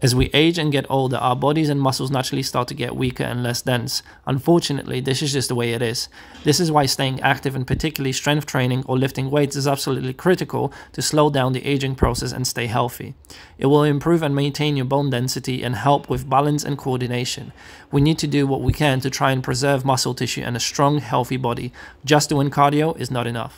As we age and get older, our bodies and muscles naturally start to get weaker and less dense. Unfortunately, this is just the way it is. This is why staying active and particularly strength training or lifting weights is absolutely critical to slow down the aging process and stay healthy. It will improve and maintain your bone density and help with balance and coordination. We need to do what we can to try and preserve muscle tissue and a strong, healthy body. Just doing cardio is not enough.